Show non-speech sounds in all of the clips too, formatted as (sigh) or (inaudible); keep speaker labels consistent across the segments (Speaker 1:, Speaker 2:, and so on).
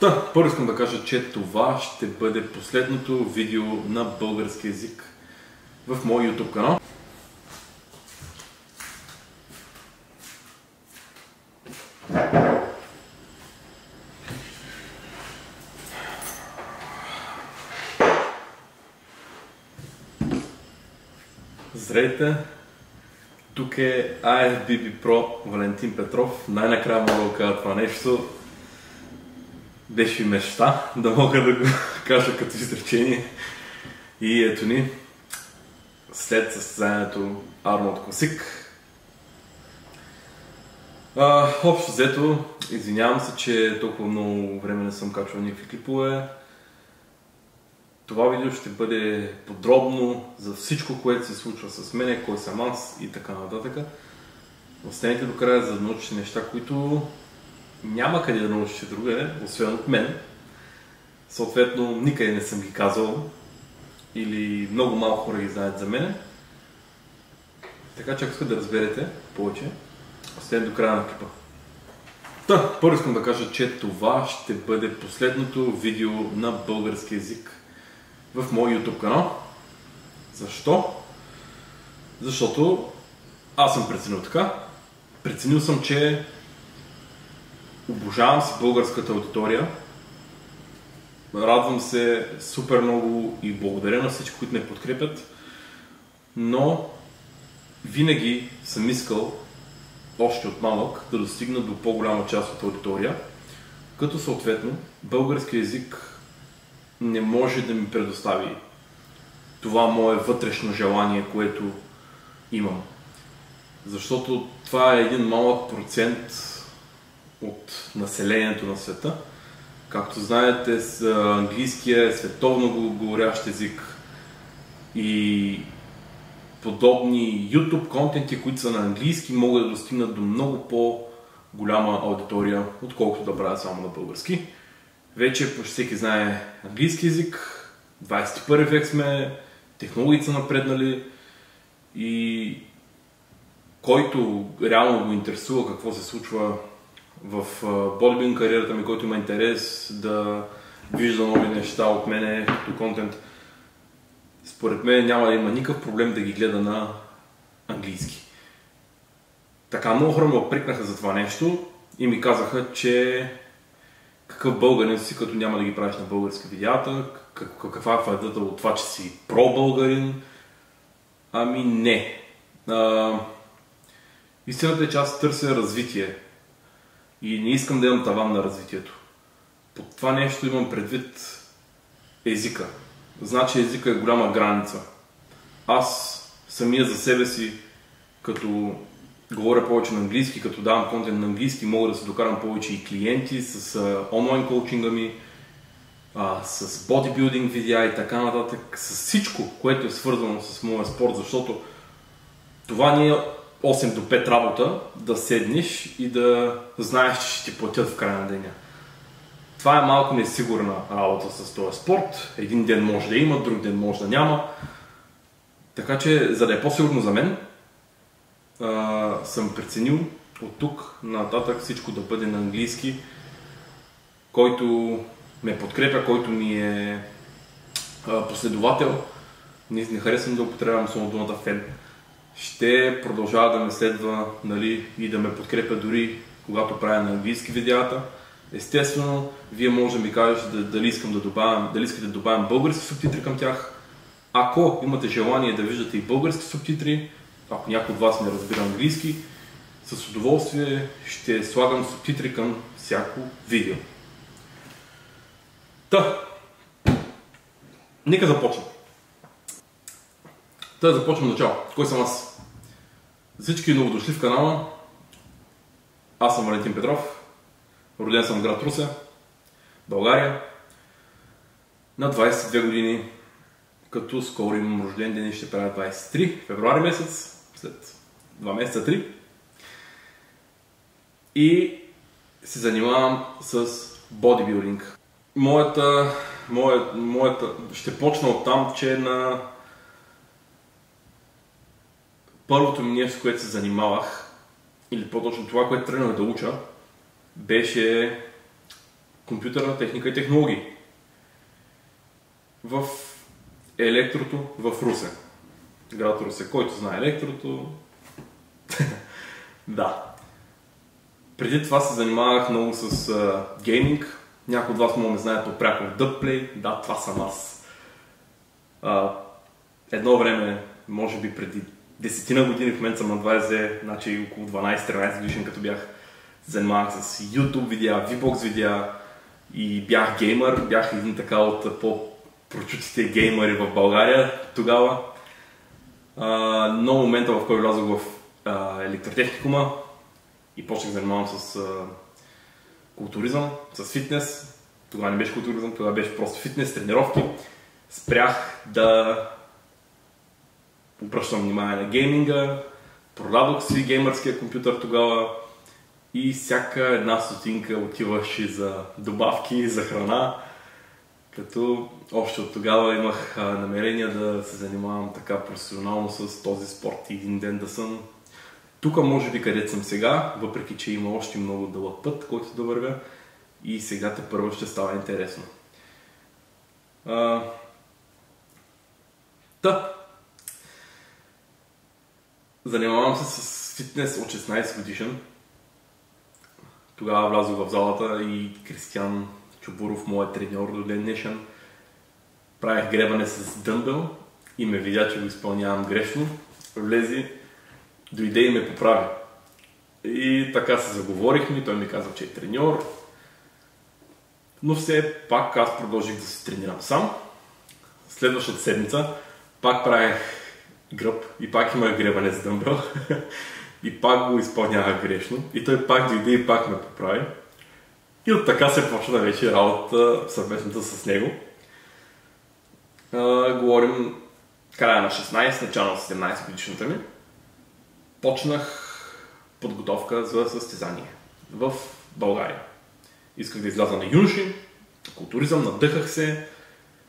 Speaker 1: Та, първо искам да кажа, че това ще бъде последното видео на български язик в мой YouTube канал. Здравейте! Тук е AFBB Pro Валентин Петров. Най-накрая мога да кажа това нещо. Беше ми мечта да мога да го (laughs) кажа като изречение. И ето ни, след състезанието Арнолд Класик. общо взето, извинявам се, че толкова много време не съм качвал никакви клипове. Това видео ще бъде подробно за всичко, което се случва с мене, кой съм аз и така нататък. Останете до края, за да научите неща, които няма къде да научите другаде, освен от мен. Съответно, никъде не съм ги казал или много малко хора ги знаят за мене. Така че ако искате да разберете повече, останете до края на клипа. Та, първо искам да кажа, че това ще бъде последното видео на български язик в мой YouTube канал. Защо? Защото аз съм преценил така. Преценил съм, че обожавам си българската аудитория. Радвам се супер много и благодаря на всички, които ме подкрепят. Но винаги съм искал още от малък да достигна до по-голяма част от аудитория, като съответно български язик не може да ми предостави това мое вътрешно желание, което имам. Защото това е един малък процент от населението на света. Както знаете, английския е световно говорящ език и подобни YouTube контенти, които са на английски, могат да достигнат до много по-голяма аудитория, отколкото да правят само на български. Вече почти всеки знае английски язик, 21 век сме, технологиите са напреднали и който реално го интересува какво се случва в бодибилдинг кариерата ми, който има интерес да вижда нови неща от мене като контент, според мен няма да има никакъв проблем да ги гледа на английски. Така много хора ме опрекнаха за това нещо и ми казаха, че какъв българин си, като няма да ги правиш на българска видеята, каква е файдата от това, че си про-българин. Ами не. А, истината е, че аз търся развитие и не искам да имам таван на развитието. Под това нещо имам предвид езика. Значи езика е голяма граница. Аз самия за себе си, като говоря повече на английски, като давам контент на английски, мога да се докарам повече и клиенти с онлайн коучинга ми, с бодибилдинг видеа и така нататък, с всичко, което е свързано с моя спорт, защото това ни е 8 до 5 работа да седнеш и да знаеш, че ще ти платят в края на деня. Това е малко несигурна работа с този спорт. Един ден може да има, друг ден може да няма. Така че, за да е по-сигурно за мен, а, съм преценил от тук нататък всичко да бъде на английски, който ме подкрепя, който ми е а, последовател. Не, не харесвам да употребявам само думата фен. Ще продължава да ме следва нали, и да ме подкрепя дори когато правя на английски видеята. Естествено, вие може да ми кажете дали искам да добавям, дали искате да добавям български субтитри към тях. Ако имате желание да виждате и български субтитри, ако някой от вас не разбира английски, с удоволствие ще слагам субтитри към всяко видео. Та, нека започнем. Та започвам начало. Кой съм аз? Всички новодошли в канала, аз съм Валентин Петров, роден съм в град Русе, България, на 22 години, като скоро имам рожден ден и ще правя 23 февруари месец след два месеца, три. И се занимавам с бодибилдинг. Моята, моята, моята, ще почна от там, че на първото ми нещо, с което се занимавах, или по-точно това, което тръгнах да уча, беше компютърна техника и технологии. В електрото в Русе. Град Русе. Който знае електрото... (laughs) да. Преди това се занимавах много с uh, гейминг. Някои от вас могат да знаят пряко в Dubplay. Да, това съм аз. Uh, едно време, може би преди десетина години, в момента съм на 20, значи около 12-13 годишен, като бях занимавах с YouTube видеа, VBOX видеа и бях геймър. Бях един така от по-прочутите геймъри в България тогава. Uh, но момента, в който влязох в електротехникума и почнах занимавам с културизъм, с фитнес. Тогава не беше културизъм, тогава беше просто фитнес, тренировки. Спрях да обръщам внимание на гейминга, продадох си геймърския компютър тогава и всяка една стотинка отиваше за добавки, за храна, като още от тогава имах намерение да се занимавам така професионално с този спорт и един ден да съм тук, може би където съм сега, въпреки че има още много дълъг път, който да вървя и сега те първо ще става интересно. Та, Занимавам се с фитнес от 16 годишен. Тогава влязох в залата и Кристиан Чубуров, моят треньор до ден днешен, правих гребане с дъмбел и ме видя, че го изпълнявам грешно. Влези, дойде и ме поправи. И така се заговорихме, той ми каза, че е треньор. Но все пак аз продължих да се тренирам сам. Следващата седмица пак правих гръб и пак има гребане с дъмбел и пак го изпълнявах грешно и той пак дойде и пак ме поправи. И от така се почна вече работа съвместната с него. А, говорим края на 16, начало на 17 годишната ми. Почнах подготовка за състезание в България. Исках да изляза на юноши, културизъм, надъхах се,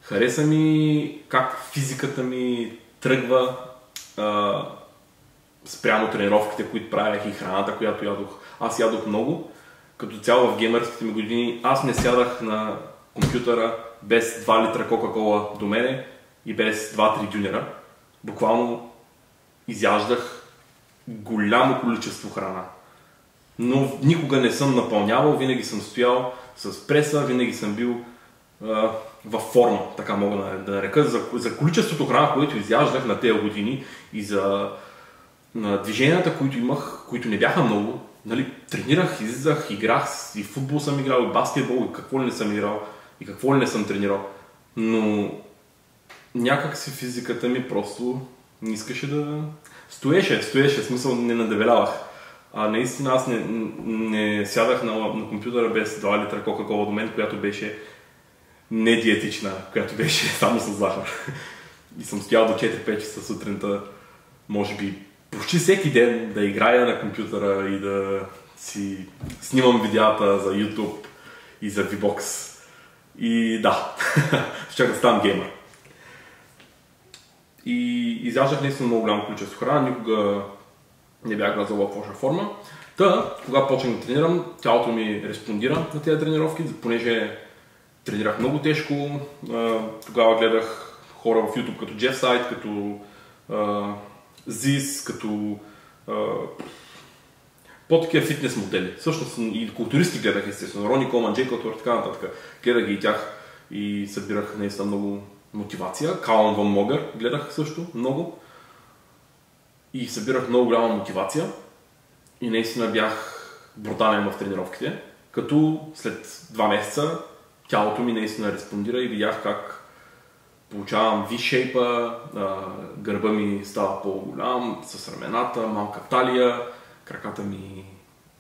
Speaker 1: хареса ми как физиката ми тръгва, спрямо тренировките, които правях и храната, която ядох. Аз ядох много. Като цяло в геймърските ми години аз не сядах на компютъра без 2 литра Кока-Кола до мене и без 2-3 дюнера. Буквално изяждах голямо количество храна. Но никога не съм напълнявал, винаги съм стоял с преса, винаги съм бил във форма, така мога да, нарека, за, за количеството храна, което изяждах на тези години и за на движенията, които имах, които не бяха много. Нали, тренирах, излизах, играх и футбол съм играл, и баскетбол, и какво ли не съм играл, и какво ли не съм тренирал. Но някак си физиката ми просто не искаше да... Стоеше, стоеше, смисъл не надевелявах. А наистина аз не, не сядах на, на компютъра без 2 литра Кока-Кола до мен, която беше не диетична, която беше (laughs) само с захар. И съм стоял до 4-5 часа сутринта, може би почти всеки ден да играя на компютъра и да си снимам видеята за YouTube и за VBOX. И да, (laughs) ще да ставам геймър. И изяждах наистина много голямо количество храна, никога не бях влязъл в лоша форма. Та, когато почнах да тренирам, тялото ми респондира на тези тренировки, понеже тренирах много тежко. Тогава гледах хора в YouTube като Jeff Side, като Ziz, като по-такива фитнес модели. Всъщност и културисти гледах естествено. Рони Колман, Джей Котвър, така нататък. Гледах ги и тях и събирах наистина много мотивация. Калан Вон Могър гледах също много. И събирах много голяма мотивация. И наистина бях брутален в тренировките. Като след два месеца тялото ми наистина респондира и видях как получавам V-shape, гърба ми става по-голям, с рамената, малка талия, краката ми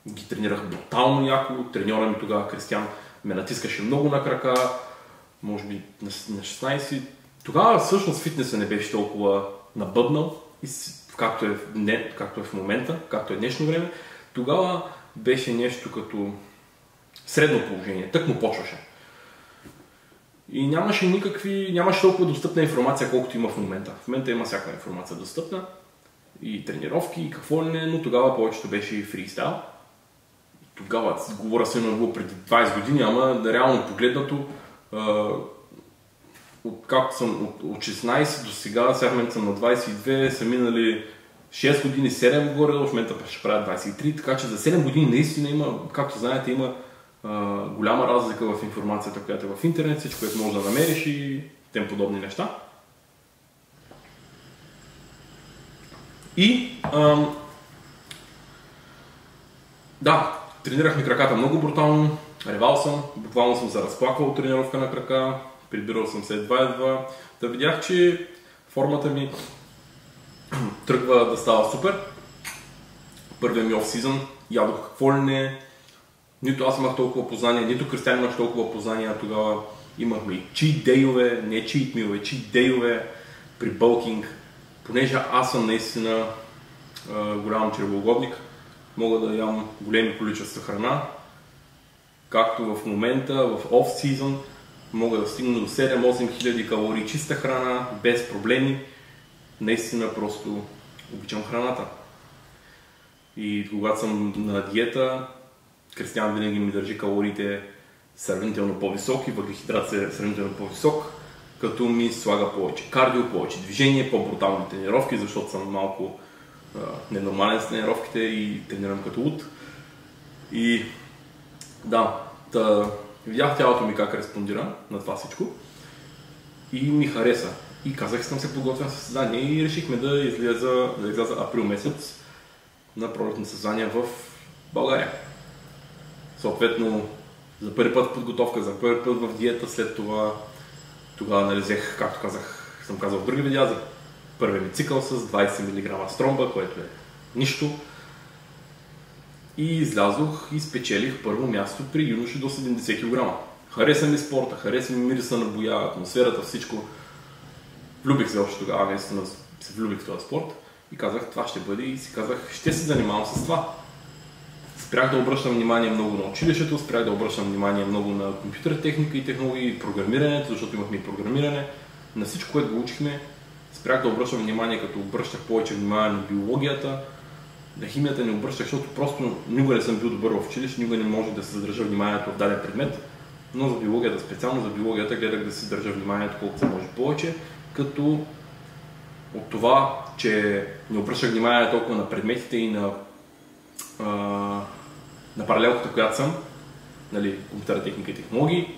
Speaker 1: ги тренирах брутално яко, треньора ми тогава, Кристиан, ме натискаше много на крака, може би на 16. Тогава всъщност фитнеса не беше толкова набъбнал, както е, не, както е в момента, както е днешно време. Тогава беше нещо като средно положение, тък му почваше. И нямаше никакви, нямаше толкова достъпна информация, колкото има в момента. В момента има всяка информация достъпна. И тренировки, и какво не, но тогава повечето беше и фристайл. тогава, говоря се на било преди 20 години, ама реално погледнато, от, както съм от, от 16 до сега, сега момента съм на 22, са минали 6 години, 7 горе, в момента ще правя 23, така че за 7 години наистина има, както знаете, има голяма разлика в информацията, която е в интернет, всичко, което можеш да намериш и тем подобни неща. И ам, да, тренирах ми краката много брутално, ревал съм, буквално съм се разплаквал от тренировка на крака, прибирал съм се едва едва. Да видях, че формата ми (clears throat) тръгва да става супер. Първият ми оф-сизън ядох какво ли не. Нито аз имах толкова познания, нито Кристиан имах толкова познания. Тогава имахме и чит дейове, не чит милове, чит дейове при бълкинг. Понеже аз съм наистина голям чревоугодник, мога да ям големи количества храна, както в момента, в оф-сизън, мога да стигна до 7-8 хиляди калории чиста храна, без проблеми. Наистина просто обичам храната. И когато съм на диета, Кристиан винаги ми държи калориите сравнително по-високи, въглехидрат е сравнително по-висок, като ми слага повече кардио, повече движение, по-брутални тренировки, защото съм малко а, ненормален с тренировките и тренирам като луд. И да, та, видях тялото ми как респондира на това всичко и ми хареса. И казах, съм се подготвен състезание и решихме да изляза, да изляза април месец на пролетни състезания в България. Съответно, за първи път подготовка, за първи път в диета, след това тогава нали, взех, както казах, съм казал в други видеа, за първият ми цикъл с 20 мг стромба, което е нищо. И излязох и спечелих първо място при юноши до 70 кг. Хареса ми спорта, хареса ми мириса на боя, атмосферата, всичко. Влюбих се още тогава, наистина се влюбих в този спорт и казах това ще бъде и си казах ще се занимавам с това. Спрях да обръщам внимание много на училището, спрях да обръщам внимание много на компютър техника и технологии, програмирането, защото имахме и програмиране. На всичко, което го учихме, спрях да обръщам внимание, като обръщах повече внимание на биологията, на химията не обръщах, защото просто никога не съм бил добър в училище, никога не може да се задържа вниманието в даден предмет, но за биологията, специално за биологията, гледах да си държа вниманието колкото се може повече, като от това, че не обръщах внимание толкова на предметите и на, на паралелката, която съм, нали, компютъра, техника и технологии,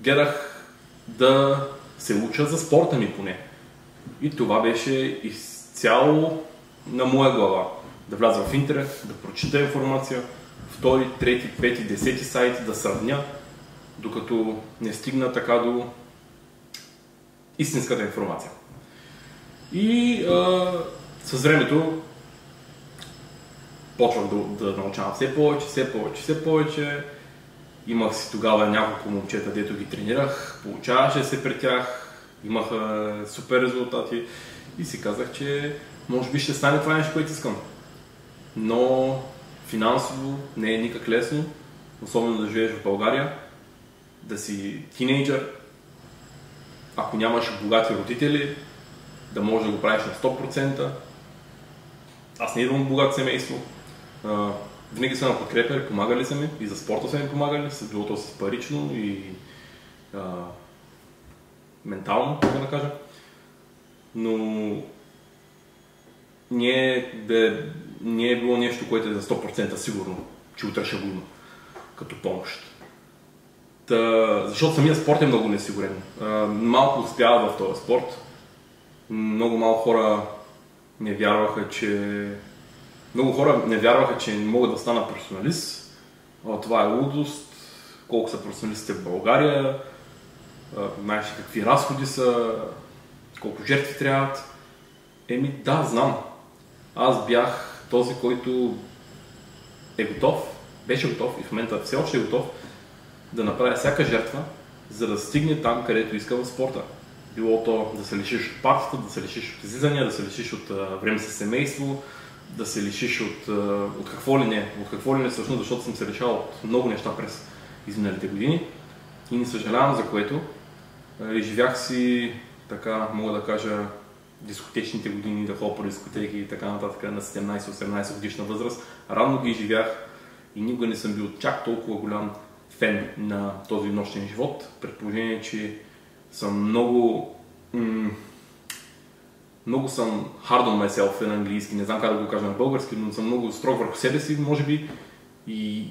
Speaker 1: гледах да се уча за спорта ми поне. И това беше изцяло на моя глава. Да вляза в интернет, да прочита информация, втори, трети, пети, десети сайт, да сравня, докато не стигна така до истинската информация. И а, с времето почвах да, да научавам все повече, все повече, все повече. Имах си тогава няколко момчета, дето ги тренирах, получаваше се при тях, имаха супер резултати и си казах, че може би ще стане това нещо, което искам. Но финансово не е никак лесно, особено да живееш в България, да си тинейджър, ако нямаш богати родители, да можеш да го правиш на 100%. Аз не идвам от богато семейство. Винаги съм на подкрепяли, помагали са ми и за спорта са ми помагали, с било то с парично и а, ментално, така да кажа. Но не е, да, не е било нещо, което е за 100% сигурно, че утре ще го има като помощ. Та, защото самия спорт е много несигурен. А, малко успява в този спорт. Много малко хора не вярваха, че... Много хора не вярваха, че не могат да станат професионалист. Това е лудост. Колко са професионалистите в България. Знаеш какви разходи са, колко жертви трябват. Еми да, знам. Аз бях този, който е готов, беше готов и в момента все още е готов да направя всяка жертва, за да стигне там, където иска в спорта. Било то да се лишиш от партията, да се лишиш от излизания, да се лишиш от време с семейство, да се лишиш от, от какво ли не, от какво ли не всъщност, защото съм се решавал от много неща през изминалите години и не съжалявам за което. Изживях си, така мога да кажа, дискотечните години, да ходя по дискотеки и така нататък на 17-18 годишна възраст. Рано ги изживях и никога не съм бил чак толкова голям фен на този нощен живот. Предположение, че съм много м- много съм hard on myself на английски, не знам как да го кажа на български, но съм много строг върху себе си, може би, и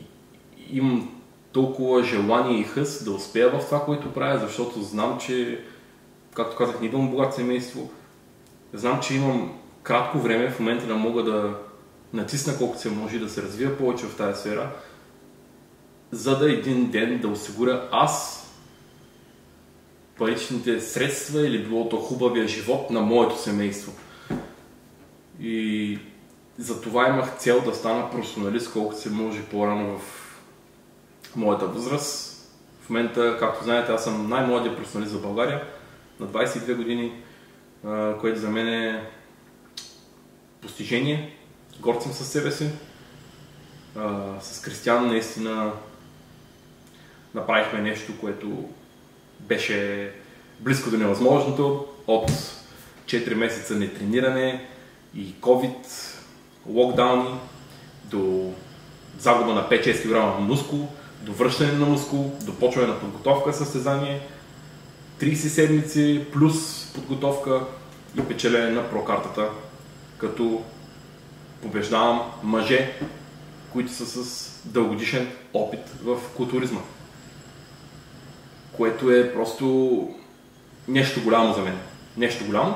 Speaker 1: имам толкова желание и хъс да успея в това, което правя, защото знам, че, както казах, не идвам богат семейство, знам, че имам кратко време в момента да мога да натисна колкото се може да се развия повече в тази сфера, за да един ден да осигуря аз паричните средства или било то хубавия живот на моето семейство. И за това имах цел да стана професионалист колкото се може по-рано в моята възраст. В момента, както знаете, аз съм най-младия професионалист в България, на 22 години, което за мен е постижение. Горд съм със себе си. С Кристиан наистина направихме нещо, което беше близко до невъзможното. От 4 месеца нетрениране и COVID, локдауни, до загуба на 5-6 кг мускул, до връщане на мускул, до почване на подготовка състезание, 30 седмици плюс подготовка и печелене на прокартата, като побеждавам мъже, които са с дългодишен опит в културизма. Което е просто нещо голямо за мен. Нещо голямо.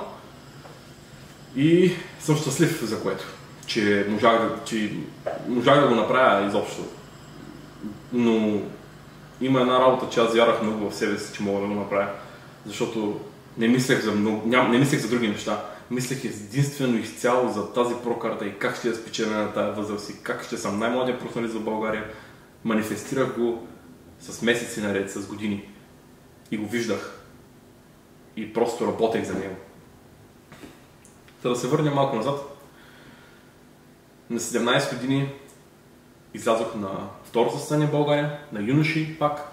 Speaker 1: И съм щастлив за което, че можах да, че можах да го направя изобщо. Но има една работа, че аз вярвах много в себе си, че мога да го направя. Защото не мислех за, много, ням, не мислех за други неща. Мислех единствено изцяло за тази прокарта и как ще я спечеля на тази възраст и как ще съм най-младия професионалист в България. Манифестирах го с месеци наред, с години. И го виждах. И просто работех за него. За да се върнем малко назад. На 17 години излязох на второ състояние в България, на юноши пак,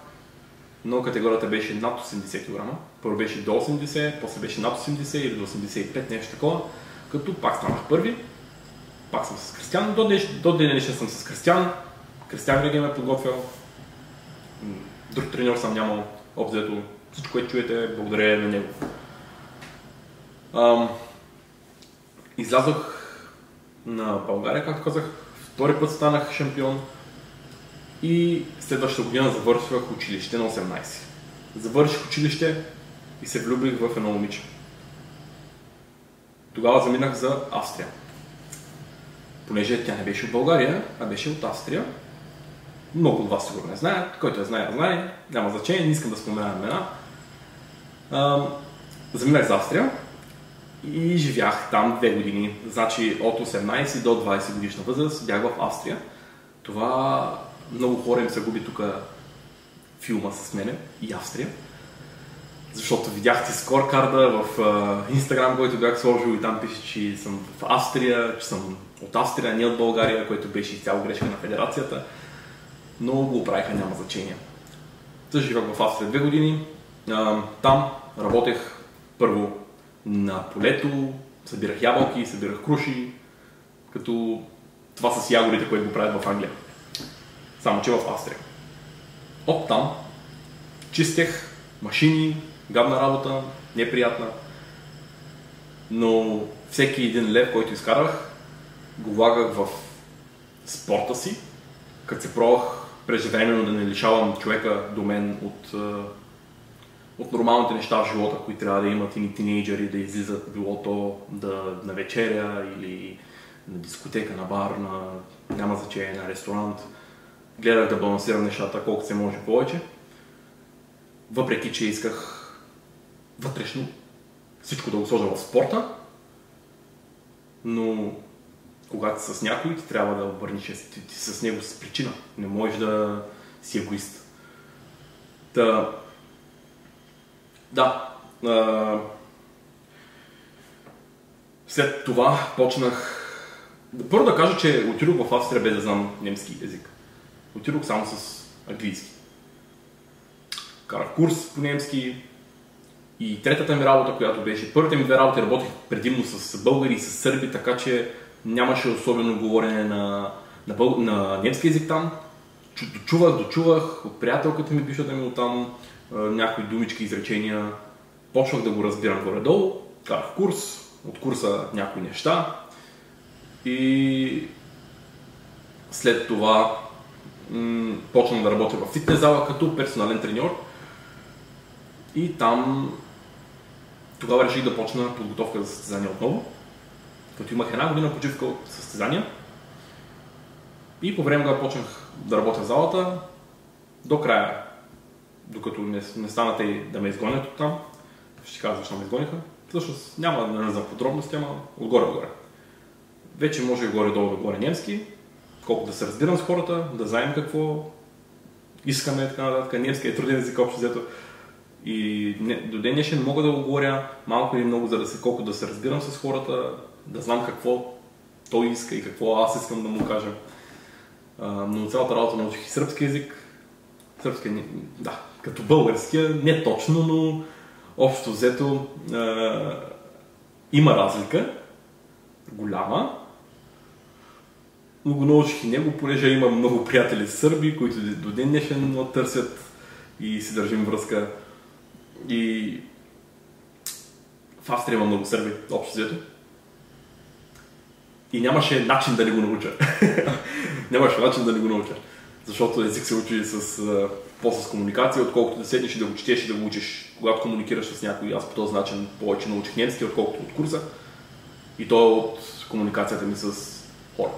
Speaker 1: но категорията беше над 80 кг. Първо беше до 80, после беше над 80 или до 85, нещо такова. Като пак станах първи. Пак съм с Кристиан. До, до ден съм с Кристиан. Кристиан винаги ме е подготвял. Друг треньор съм нямал. Обзето всичко, което чуете, благодаря на него. Ам, излязох на България, както казах. Втори път станах шампион. И следващата година завършвах училище на 18. Завърших училище и се влюбих в едно момиче. Тогава заминах за Австрия. Понеже тя не беше от България, а беше от Австрия. Много от вас сигурно не знаят, който я знае, знае, няма значение, не искам да споменавам имена. Заминах за Австрия и живях там две години. Значи от 18 до 20 годишна възраст бях в Австрия. Това много хора им се губи тук филма с мене и Австрия. Защото видяхте скоркарда в Инстаграм, който бях сложил и там пише, че съм в Австрия, че съм от Австрия, не от България, което беше изцяло грешка на федерацията. Но го правиха, няма значение. Та живях в Австрия две години. Там работех първо на полето, събирах ябълки, събирах круши, като това с ягодите, които го правят в Англия само че в Австрия. От там чистех машини, гадна работа, неприятна, но всеки един лев, който изкарах, го влагах в спорта си, като се пробвах преждевременно да не лишавам човека до мен от, от нормалните неща в живота, които трябва да имат и тинейджери, да излизат, било то да, на вечеря или на дискотека, на бар, на, няма значение, на ресторант гледах да балансирам нещата колко се може повече. Въпреки, че исках вътрешно всичко да го сложа в спорта, но когато с някой, ти трябва да обърниш ти, ти с него с причина. Не можеш да си егоист. Та, да. А, след това почнах... Първо да кажа, че отидох в Австрия без да знам немски език. Отидох само с английски. Карах курс по немски и третата ми работа, която беше, първите ми две работи работих предимно с българи и с сърби, така че нямаше особено говорене на, на, бъл... на немски язик там. дочувах, дочувах, от приятелката ми пишат ми оттам някои думички, изречения. Почвах да го разбирам горе-долу, карах курс, от курса някои неща и след това м- почнах да работя в фитнес зала като персонален треньор и там тогава реших да почна подготовка за състезания отново, като имах една година почивка от състезания и по време, когато почнах да работя в залата, до края, докато не, не станате да ме изгонят от там, ще кажа защо ме изгониха, всъщност няма да не за подробности, ама отгоре-отгоре. Вече може и горе-долу да говоря немски, колко да се разбирам с хората, да знаем какво искаме, така нататък. Немски е труден език, общо взето. И не, до ден днешен мога да го говоря малко или много, за да се, колко да се разбирам с хората, да знам какво той иска и какво аз искам да му кажа. Но цялата работа научих и сръбски язик. Сръбски, да, като българския, не точно, но общо взето а, има разлика, голяма, но го научих и него, понеже има много приятели сърби, които до ден днешен търсят и си държим връзка. И в Австрия има много сърби, общо взето. И нямаше начин да не го науча. (laughs) нямаше начин да не го науча. Защото език се учи с, по-с комуникация, отколкото да седнеш и да го четеш и да го учиш. Когато комуникираш с някой, аз по този начин повече научих немски, отколкото от курса. И то е от комуникацията ми с хора.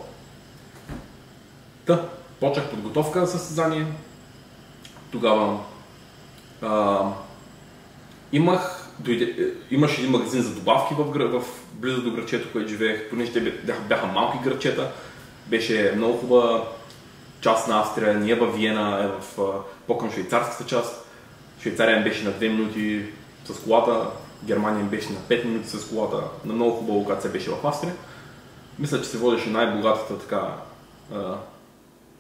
Speaker 1: Та, почнах подготовка за състезание. Тогава а, имах, дойде, имаше един магазин за добавки в, в близо до градчето, което живеех, понеже те бяха, бяха малки градчета. Беше много хубава част на Австрия, ние във Виена, е в по-към швейцарската част. Швейцария беше на 2 минути с колата, Германия беше на 5 минути с колата, на много хубава локация беше в Австрия. Мисля, че се водеше най-богатата така,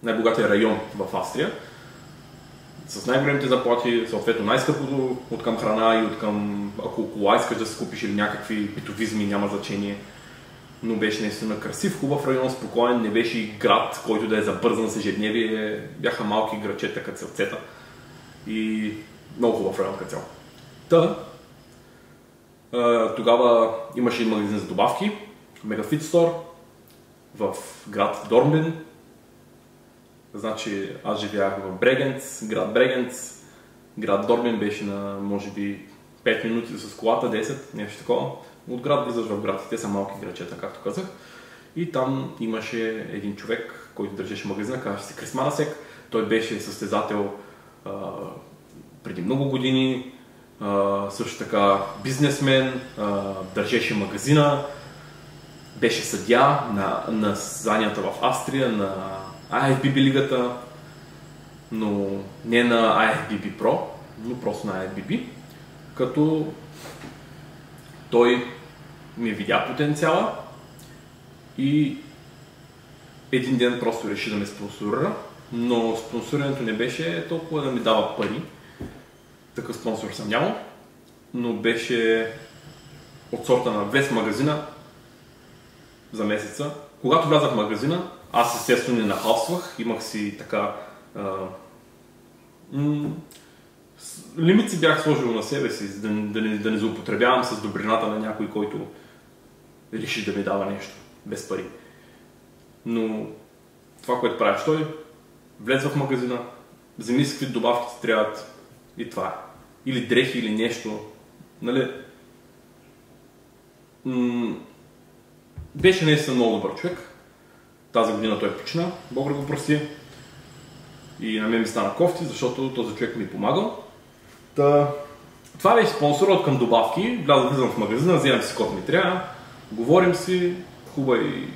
Speaker 1: най-богатия район в Австрия с най-големите заплати, съответно най-скъпото от към храна и от към, ако кола искаш да си купиш или някакви битовизми, няма значение. Но беше наистина красив, хубав район, спокоен, не беше и град, който да е забързан с ежедневие. Бяха малки градчета като сърцета и много хубав район като цяло. Та, тогава имаше и магазин за добавки, Мегафит Store в град Дормлин, Значи аз живях в Брегенц, град Брегенц, град Дорбин беше на може би 5 минути с колата, 10, нещо такова. От град влизаш в град, те са малки грачета, както казах. И там имаше един човек, който държеше магазина, казваше се Крисмана Сек. Той беше състезател а, преди много години, а, също така бизнесмен, а, държеше магазина, беше съдя на, на състезанията в Австрия, на IFBB лигата, но не на IFBB Pro, но просто на IFBB, като той ми видя потенциала и един ден просто реши да ме спонсорира, но спонсорирането не беше толкова да ми дава пари. Такъв спонсор съм нямал, но беше от сорта на вес магазина за месеца. Когато влязах в магазина, аз естествено не нахалствах, имах си така... А, м- лимит си бях сложил на себе си, да, да, не, да не злоупотребявам с добрината на някой, който реши да ми дава нещо без пари. Но това, което правиш той, влез в магазина, вземи си какви добавки ти трябват и това е. Или дрехи или нещо. Нали? М- беше наистина много добър човек. Тази година той почина, Бог да го прости. И на мен ми стана кофти, защото този човек ми е помагал. Та... Това беше спонсор от към добавки. Влязох, влизам в магазина, вземам си код ми трябва, говорим си, хубаво и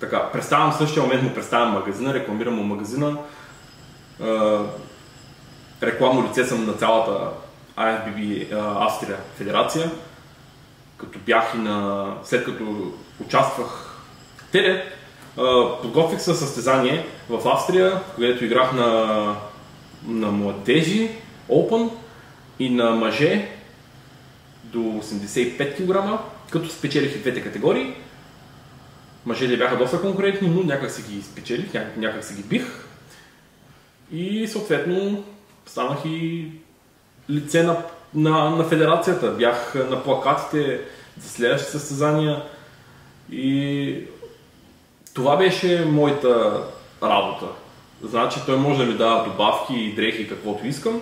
Speaker 1: така. Представям същия момент му представям магазина, рекламирам му магазина. Е, рекламно лице съм на цялата IFBB Австрия федерация. Като бях и на... след като участвах те подготвих се състезание в Австрия, където играх на, на младежи Open и на мъже до 85 кг, като спечелих и двете категории. Мъжете бяха доста конкурентни, но някак си ги спечелих, някак, някак си ги бих. И съответно станах и лице на, на, на федерацията. Бях на плакатите за следващите състезания и това беше моята работа. Значи той може да ми дава добавки, дрехи, каквото искам.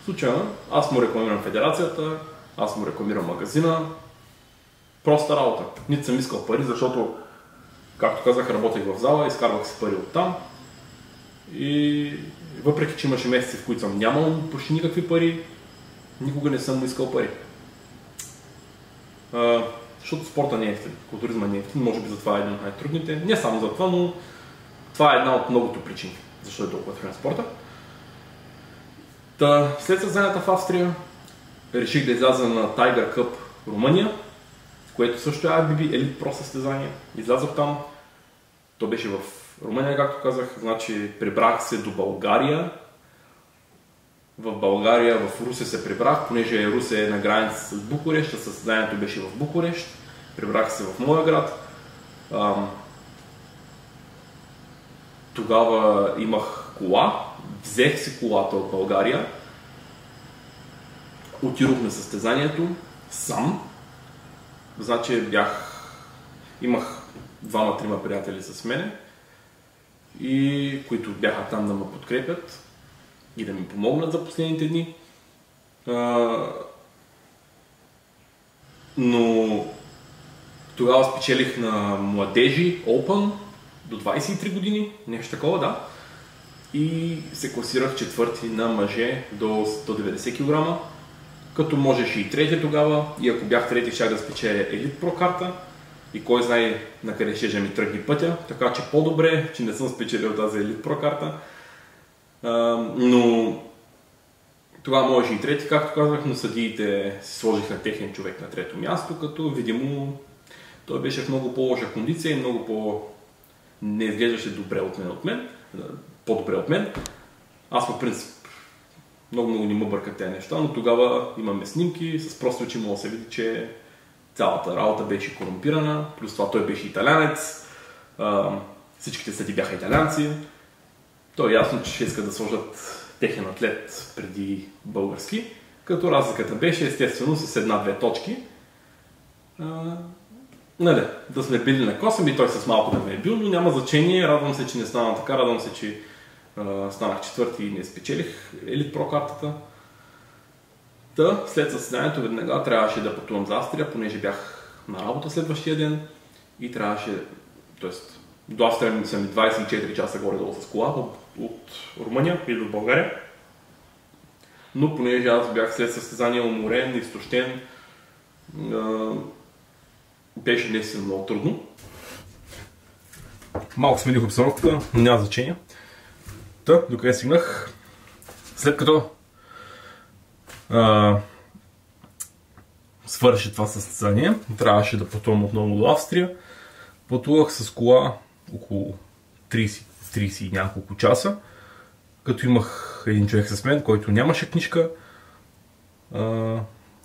Speaker 1: В случая аз му рекламирам федерацията, аз му рекламирам магазина. Проста работа. Нито съм искал пари, защото, както казах, работех в зала, изкарвах си пари от там. И въпреки, че имаше месеци, в които съм нямал почти никакви пари, никога не съм искал пари. А, защото спорта не е ефтин, културизма не е ефтин, може би затова е един от най-трудните. Не само за това, но това е една от многото причини, защо е толкова труден спорта. Та, след състезанията в Австрия, реших да изляза на Tiger Cup Румъния, което също е IBB Elite Pro състезание. Излязох там, то беше в Румъния, както казах, значи прибрах се до България. В България, в Русе се прибрах, понеже Русе е на граница с Букурещ, а състезанието беше в Букурещ. Прибрах се в моя град. Тогава имах кола, взех си колата от България, отидох на състезанието сам. Значи бях, имах двама-трима приятели с мене, и които бяха там да ме подкрепят и да ми помогнат за последните дни. А, но тогава спечелих на младежи Open до 23 години, нещо такова, да. И се класирах четвърти на мъже до 190 кг, като можеше и трети тогава. И ако бях трети, ще да спечеля Елит Про карта и кой знае на къде ще ми тръгне пътя, така че по-добре, че не съм спечелил тази Elite Pro карта. Но това може и трети, както казах, но съдиите сложиха техен човек на трето място, като видимо той беше в много по-лоша кондиция и много по... не изглеждаше добре от мен, от мен по-добре от мен. Аз по принцип много много ме бъркат тези неща, но тогава имаме снимки, с просто очи мога да се види, че цялата работа беше корумпирана, плюс това той беше италянец, всичките съди бяха италянци. То е ясно, че ще искат да сложат техен атлет преди български, като разликата беше естествено с една-две точки. А, нали, да сме били на косъм и той с малко да ме е бил, но няма значение. Радвам се, че не стана така, радвам се, че а, станах четвърти и не спечелих елит про картата. Та, след съседанието веднага трябваше да пътувам за Австрия, понеже бях на работа следващия ден и трябваше, т.е. до Австрия са ми 24 часа горе-долу с кола от, от Румъния или до България. Но понеже аз бях след състезание уморен, изтощен, беше наистина много трудно. Малко смених обстановката, но няма значение. Та, докъде стигнах? След като а, свърши това състезание. Трябваше да пътувам отново до Австрия. Пътувах с кола около 30, 30 и няколко часа, като имах един човек с мен, който нямаше книжка. А,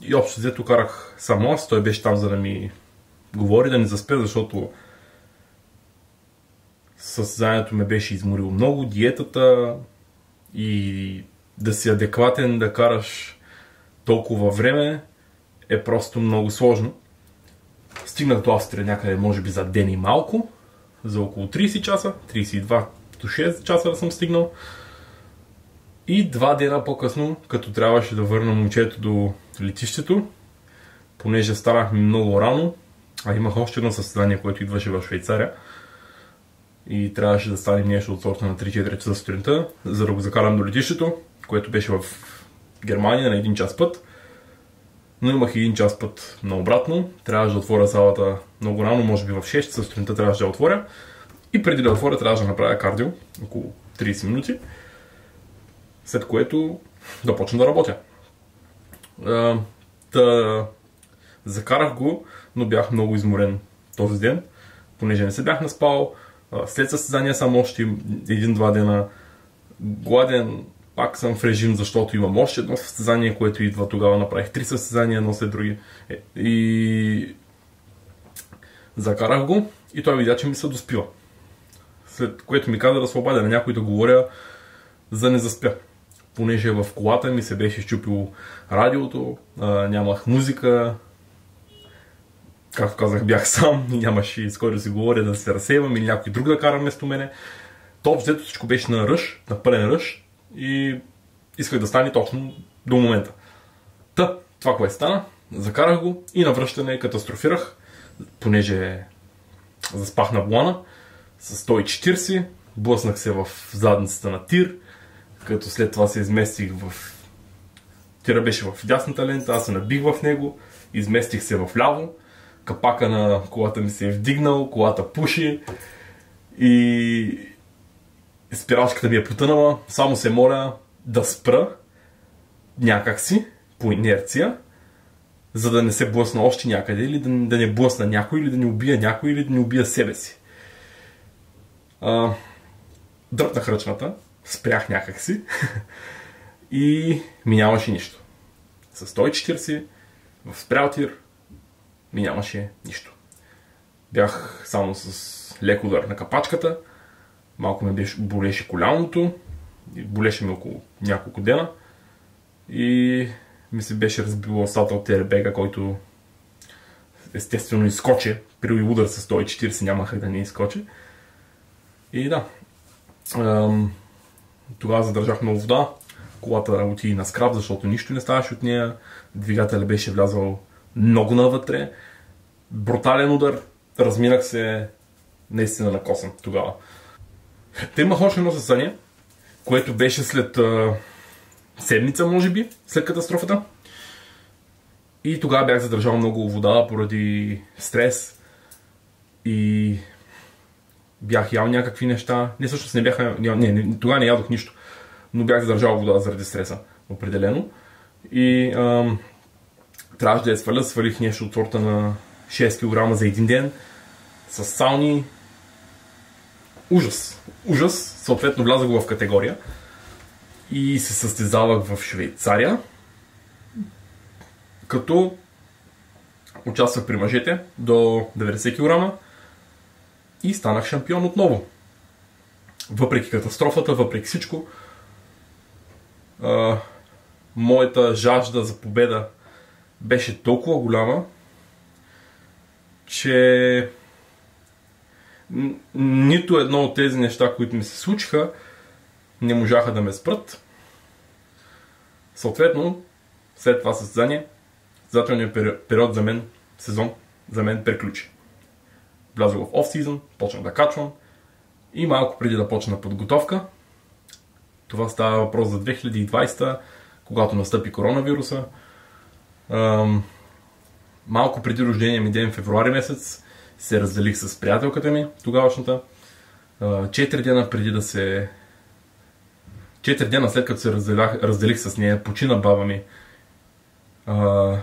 Speaker 1: и общо взето карах само аз. Той беше там за да ми говори, да не заспя, защото състезанието ме беше изморило много, диетата и да си адекватен, да караш толкова време е просто много сложно. Стигнах до Австрия някъде, може би за ден и малко, за около 30 часа, 32 до 6 часа да съм стигнал. И два дена по-късно, като трябваше да върна момчето до летището, понеже станахме много рано, а имах още едно състезание, което идваше в Швейцария, и трябваше да стане нещо от сорта на 3-4 часа сутринта, за да го закарам до летището, което беше в Германия на един час път. Но имах един час път на обратно. Трябваше да отворя залата много рано, може би в 6 часа сутринта трябваше да отворя. И преди да отворя трябваше да направя кардио, около 30 минути. След което да почна да работя. Та, закарах го, но бях много изморен този ден, понеже не се бях наспал. След състезание само още един-два дена гладен, пак съм в режим, защото имам още едно състезание, което идва тогава. Направих три състезания, едно след други. Е, и закарах го и той видя, че ми се доспива. След което ми каза да се обадя на някой да говоря за не заспя. Понеже в колата ми се беше щупило радиото, нямах музика, както казах, бях сам и нямаше с кой да си говоря, да се разсейвам или някой друг да кара вместо мене. То взето всичко беше на ръж, на пълен ръж и исках да стане точно до момента. Та, това което стана, закарах го и на връщане катастрофирах, понеже заспах на блана с 140, блъснах се в задницата на тир, като след това се изместих в... Тира беше в дясната лента, аз се набих в него, изместих се в ляво, капака на колата ми се е вдигнал, колата пуши и спирачката ми е потънала. Само се моля да спра някакси, по инерция, за да не се блъсна още някъде, или да, да не блъсна някой, или да не убия някой, или да не убия себе си. А, дръпнах ръчната, спрях някакси (laughs) и ми нямаше нищо. С 140 в спрял тир ми нямаше нищо. Бях само с лек удар на капачката, малко ме беше, болеше коляното, болеше ме около няколко дена и ми се беше разбил остата от теребега, който естествено изскочи. При удар с 140 нямаха да не изскочи. И да. Тогава задържах много вода. Колата отиде на скраб, защото нищо не ставаше от нея. Двигателя беше влязъл много навътре. Брутален удар. Разминах се наистина на косъм тогава. Те имах още едно състояние, което беше след седмица, може би, след катастрофата. И тогава бях задържал много вода поради стрес и бях ял някакви неща. Не, всъщност не бяха, не, не, тогава не ядох нищо, но бях задържал вода заради стреса, определено. И ам, трябваше да я сваля, свалих нещо от сорта на 6 кг за един ден, с сауни. Ужас. Ужас. Съответно влязах в категория и се състезавах в Швейцария, като участвах при мъжете до 90 кг и станах шампион отново. Въпреки катастрофата, въпреки всичко, моята жажда за победа беше толкова голяма, че нито едно от тези неща, които ми се случиха, не можаха да ме спрат. Съответно, след това състезание, състезателният период за мен, сезон, за мен приключи. Влязох в оф-сизън, почнах да качвам и малко преди да почна подготовка, това става въпрос за 2020, когато настъпи коронавируса. Малко преди рождения ми ден, февруари месец, се разделих с приятелката ми, тогавашната. Четири дена преди да се Четири дена след като се разделях, разделих с нея, почина баба ми. А,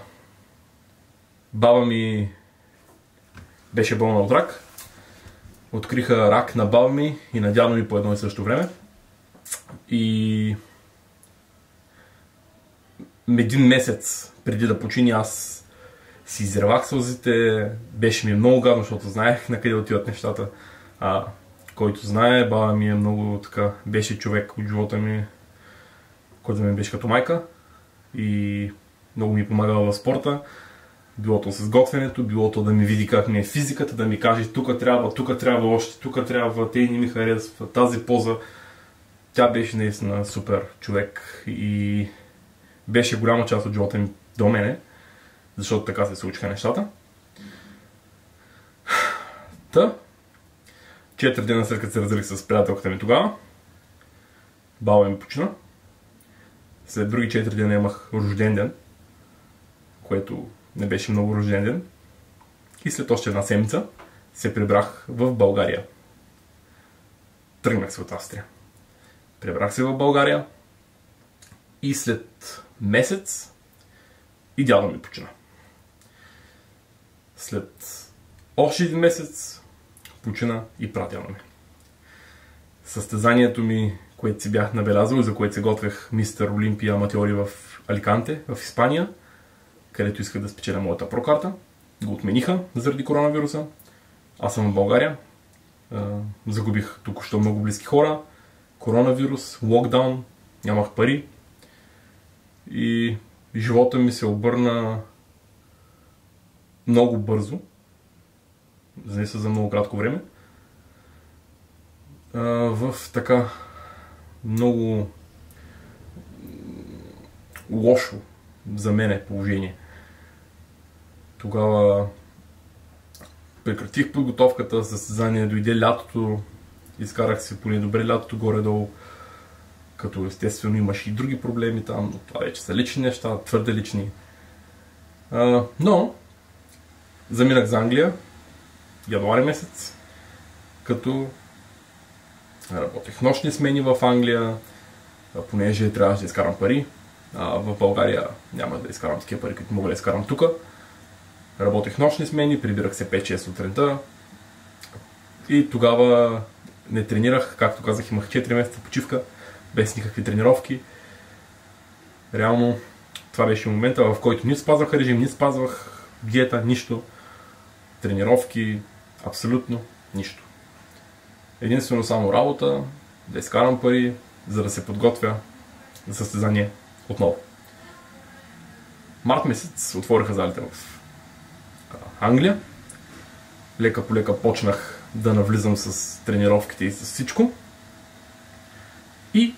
Speaker 1: баба ми беше болна от рак. Откриха рак на баба ми и на дядо ми по едно и също време. И един месец преди да почини аз си изревах сълзите, беше ми много гадно, защото знаех на къде отиват нещата. А, който знае, баба ми е много така, беше човек от живота ми, който ми беше като майка и много ми помагала в спорта. Било то с готвенето, било то да ми види как ми е физиката, да ми каже тук трябва, тук трябва още, тук трябва, те не ми харесва, тази поза. Тя беше наистина супер човек и беше голяма част от живота ми до мене, защото така се случиха нещата. Та, Четири дена след като се разделих с приятелката ми тогава, баба ми почина. След други 4 дена имах рожден ден, което не беше много рожден ден. И след още една седмица се прибрах в България. Тръгнах се от Австрия. Прибрах се в България и след месец и дядо ми почина. След още един месец почина и пратя ми. Състезанието ми, което си бях набелязал и за което се готвех мистер Олимпия аматьори в Аликанте, в Испания, където исках да спечеля моята прокарта, го отмениха заради коронавируса. Аз съм в България. Загубих току-що много близки хора. коронавирус, локдаун, нямах пари и живота ми се обърна много бързо, за за много кратко време, в така много лошо за мене положение. Тогава прекратих подготовката за състезание, дойде лятото, изкарах се поне добре лятото горе-долу, като естествено имаш и други проблеми там, но това вече са лични неща, твърде лични. Но, заминах за Англия, януари месец, като работех нощни смени в Англия, понеже трябваше да изкарам пари. В България няма да изкарам такива пари, които мога да изкарам тук. Работех нощни смени, прибирах се 5-6 сутринта. И тогава не тренирах, както казах, имах 4 месеца почивка, без никакви тренировки. Реално това беше момента, в който ни спазвах режим, ни спазвах диета, нищо. Тренировки, абсолютно нищо. Единствено само работа, да изкарам пари, за да се подготвя за състезание отново. Март месец отвориха залите в Англия. Лека по лека почнах да навлизам с тренировките и с всичко. И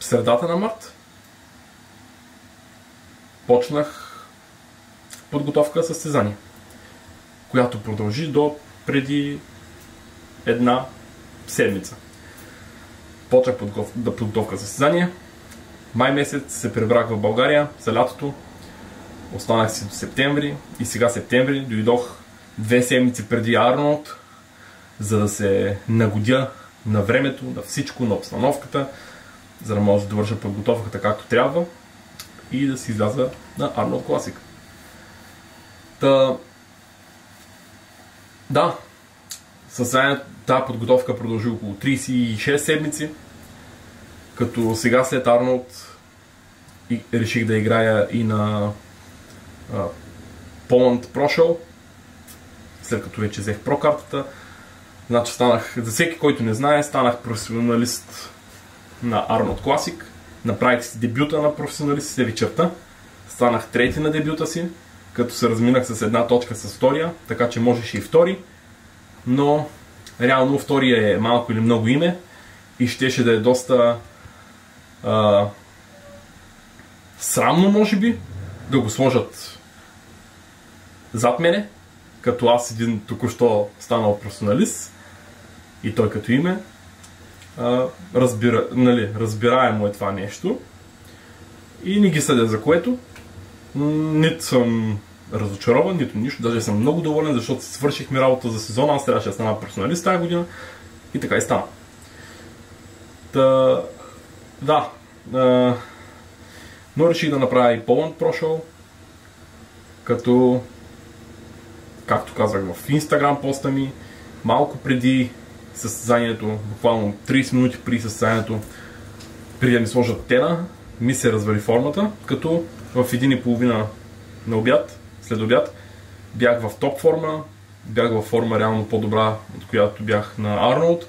Speaker 1: в средата на март почнах подготовка за състезание, която продължи до преди една седмица. Почнах да подготовка за състезание. Май месец се прибрах в България за лятото. Останах си до септември и сега септември дойдох две седмици преди Арнолд, за да се нагодя на времето, на всичко, на обстановката, за да може да довърша подготовката както трябва и да си изляза на Арнолд Класик. Та... Да, състезанието, тази подготовка продължи около 36 седмици, като сега след Арнолд реших да играя и на Poland Pro Show, след като вече взех про картата. Значи станах, за всеки, който не знае, станах професионалист на Arnold Classic. Направих си дебюта на професионалист вечерта. Станах трети на дебюта си, като се разминах с една точка с втория, така че можеше и втори. Но реално втория е малко или много име и щеше да е доста а, срамно, може би, да го сложат зад мене, като аз един току-що станал професионалист и той като име. А, разбира, нали, разбираемо е това нещо. И не ги съдя за което. Нито съм разочарован, нито нищо. Даже съм много доволен, защото свършихме работа за сезона. Аз трябваше да стана професионалист тази година. И така и стана. Та, да. А, но реших да направя и Pro Show, като, както казах в Instagram поста ми, малко преди състезанието, буквално 30 минути преди състезанието, преди да ми сложат тена, ми се развали формата, като в един и половина на обяд, след обяд, бях в топ форма, бях в форма реално по-добра, от която бях на Арнолд.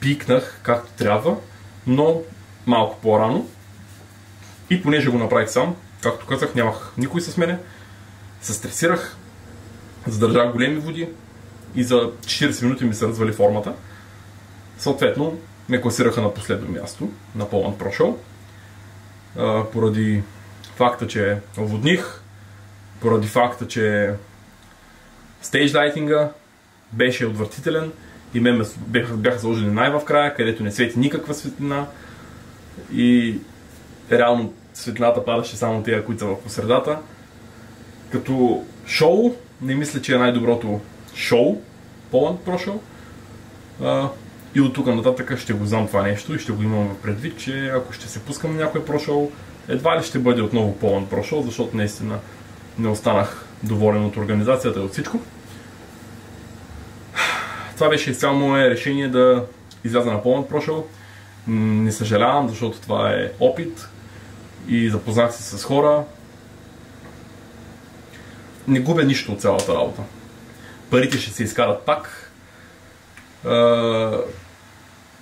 Speaker 1: Пикнах както трябва, но малко по-рано. И понеже го направих сам, както казах, нямах никой с мене, се стресирах, задържах големи води и за 40 минути ми се развали формата. Съответно, ме класираха на последно място на Poland Pro Show. Поради факта, че оводних, поради факта, че стейдж лайтинга беше отвратителен и мен бяха, бяха сложили най в края, където не свети никаква светлина и реално светлината падаше само тези, които са в посредата. Като шоу, не мисля, че е най-доброто шоу, Show. А, и от тук нататък ще го знам това нещо и ще го имам предвид, че ако ще се пускам на някой Show, едва ли ще бъде отново Pro Show, защото наистина не останах доволен от организацията и от всичко. Това беше изцяло мое решение да изляза на Pro Show. Не съжалявам, защото това е опит, и запознах се с хора. Не губя нищо от цялата работа. Парите ще се изкарат пак.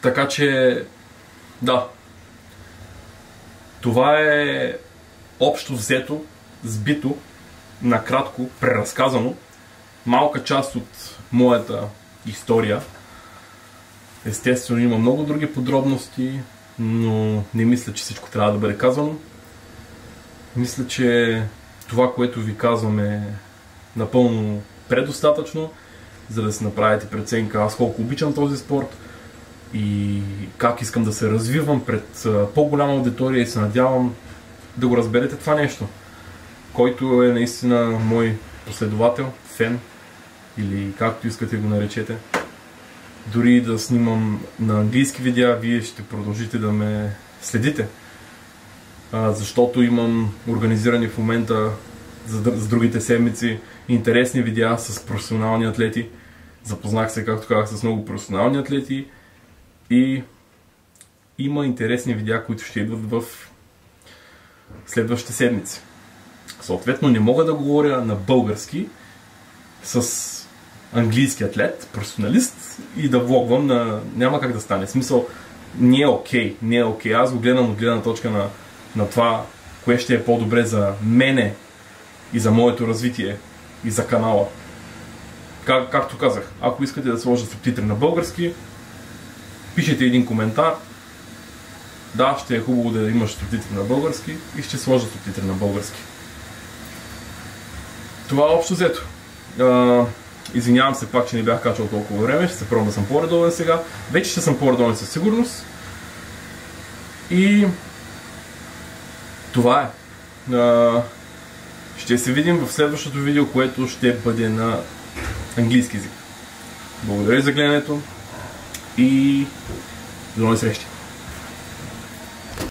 Speaker 2: Така че, да. Това е общо взето, сбито, накратко, преразказано, малка част от моята история. Естествено има много други подробности, но не мисля, че всичко трябва да бъде казано. Мисля, че това, което ви казвам е напълно предостатъчно, за да си направите преценка аз колко обичам този спорт и как искам да се развивам пред по-голяма аудитория и се надявам да го разберете това нещо. Който е наистина мой последовател, фен или както искате го наречете. Дори да снимам на английски видеа, вие ще продължите да ме следите. Защото имам организирани в момента за другите седмици интересни видеа с професионални атлети. Запознах се, както казах, с много професионални атлети и има интересни видеа, които ще идват в следващите седмици. Съответно не мога да говоря на български с английски атлет, професионалист и да влогвам на... Няма как да стане. Смисъл, не е окей. Okay. Не е окей. Okay. Аз го гледам от гледна точка на, на това, кое ще е по-добре за мене и за моето развитие и за канала. Как, както казах, ако искате да сложа субтитри на български, пишете един коментар. Да, ще е хубаво да имаш субтитри на български и ще сложа субтитри на български. Това е общо взето. Извинявам се пак, че не бях качал толкова време, ще се пробвам да съм по-редовен сега. Вече ще съм по-редовен със сигурност. И това е. Ще се видим в следващото видео, което ще бъде на английски язик. Благодаря за гледането и до нови срещи!